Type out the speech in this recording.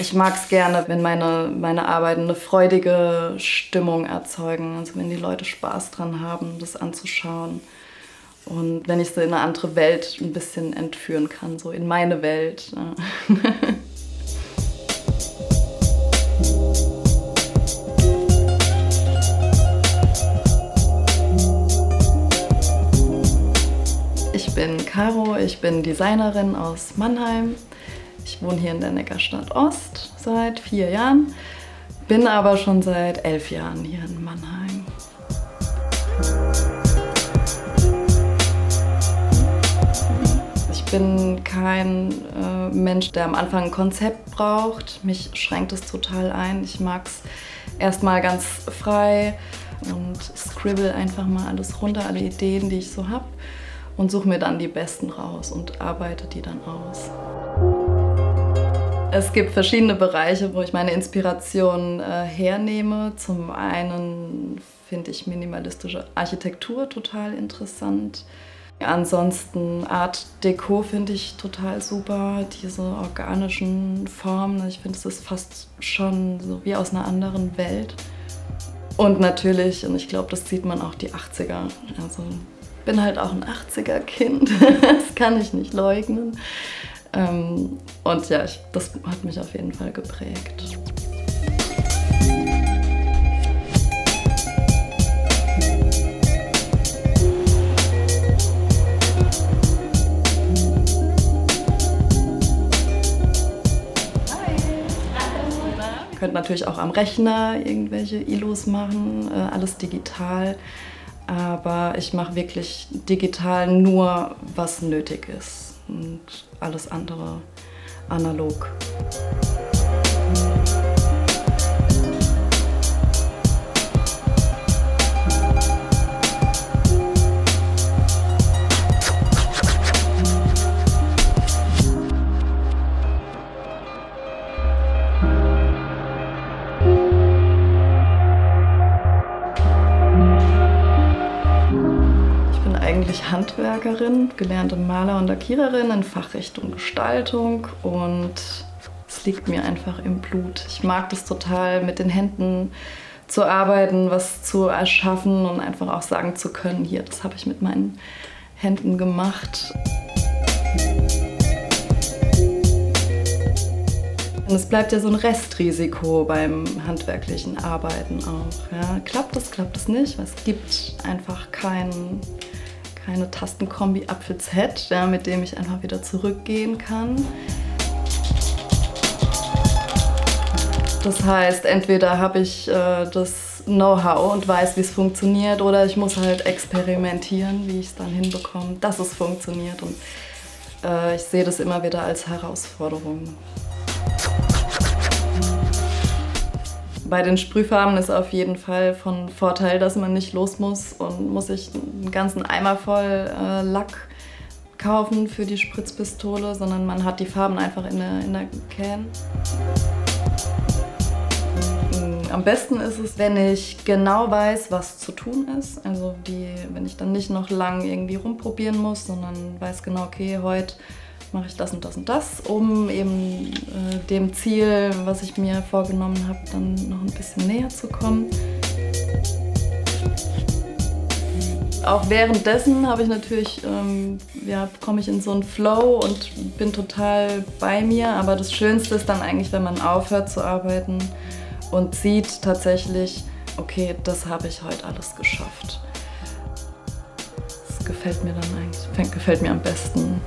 Ich mag es gerne, wenn meine, meine Arbeiten eine freudige Stimmung erzeugen. Also wenn die Leute Spaß dran haben, das anzuschauen. Und wenn ich sie in eine andere Welt ein bisschen entführen kann, so in meine Welt. Ich bin Caro, ich bin Designerin aus Mannheim. Ich wohne hier in der Neckarstadt Ost seit vier Jahren, bin aber schon seit elf Jahren hier in Mannheim. Ich bin kein äh, Mensch, der am Anfang ein Konzept braucht. Mich schränkt es total ein. Ich mag es erstmal ganz frei und scribble einfach mal alles runter, alle Ideen, die ich so habe und suche mir dann die besten raus und arbeite die dann aus. Es gibt verschiedene Bereiche, wo ich meine Inspiration äh, hernehme. Zum einen finde ich minimalistische Architektur total interessant. Ansonsten Art Deco finde ich total super, diese organischen Formen. Ich finde, es ist fast schon so wie aus einer anderen Welt. Und natürlich, und ich glaube, das sieht man auch, die 80er. Also bin halt auch ein 80er-Kind, das kann ich nicht leugnen. Ähm, und ja, ich, das hat mich auf jeden Fall geprägt. Ihr könnt natürlich auch am Rechner irgendwelche Illos machen, äh, alles digital. Aber ich mache wirklich digital nur, was nötig ist und alles andere analog. Eigentlich Handwerkerin, gelernte Maler und Lackiererin in Fachrichtung Gestaltung und es liegt mir einfach im Blut. Ich mag das total, mit den Händen zu arbeiten, was zu erschaffen und einfach auch sagen zu können, hier, das habe ich mit meinen Händen gemacht. Und es bleibt ja so ein Restrisiko beim handwerklichen Arbeiten auch. Ja. Klappt es, klappt es nicht, weil es gibt einfach keinen keine Tastenkombi Apfel-Z, ja, mit dem ich einfach wieder zurückgehen kann. Das heißt, entweder habe ich äh, das Know-how und weiß, wie es funktioniert, oder ich muss halt experimentieren, wie ich es dann hinbekomme, dass es funktioniert. Und äh, ich sehe das immer wieder als Herausforderung. Bei den Sprühfarben ist auf jeden Fall von Vorteil, dass man nicht los muss und muss sich einen ganzen Eimer voll äh, Lack kaufen für die Spritzpistole, sondern man hat die Farben einfach in der, in der Can. Mm, am besten ist es, wenn ich genau weiß, was zu tun ist. Also die, wenn ich dann nicht noch lang irgendwie rumprobieren muss, sondern weiß genau, okay, heute mache ich das und das und das, um eben äh, dem Ziel, was ich mir vorgenommen habe, dann noch ein bisschen näher zu kommen. Auch währenddessen habe ich natürlich, ähm, ja, komme ich in so einen Flow und bin total bei mir. Aber das Schönste ist dann eigentlich, wenn man aufhört zu arbeiten und sieht tatsächlich, okay, das habe ich heute alles geschafft. Das gefällt mir dann eigentlich, gefällt mir am besten.